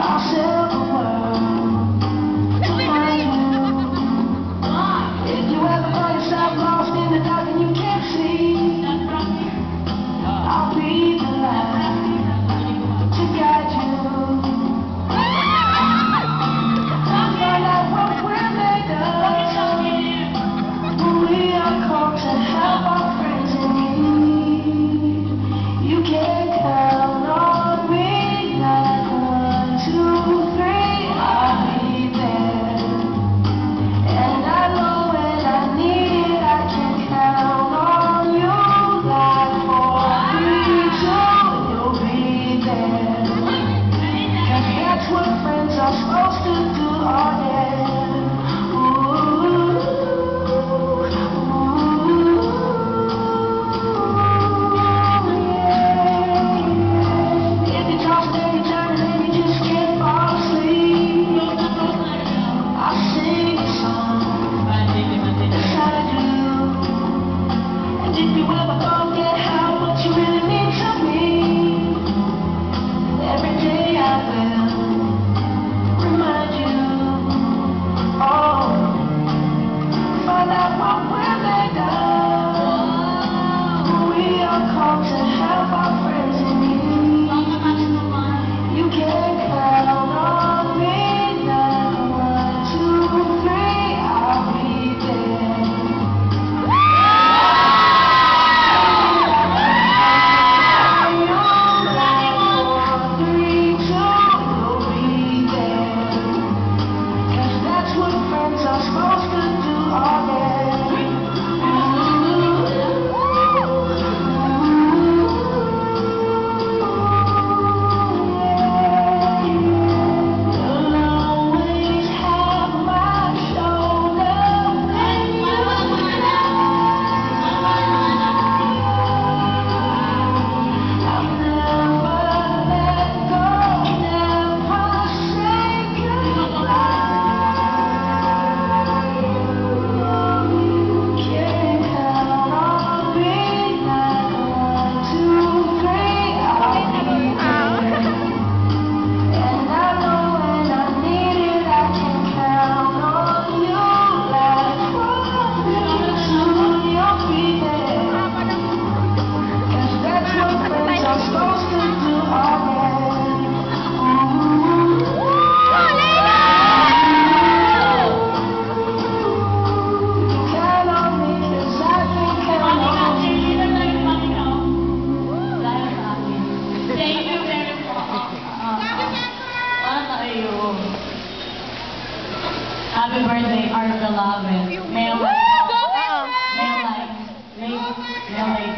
大 Happy birthday, Art Beloved. May I like, may I like, may I like,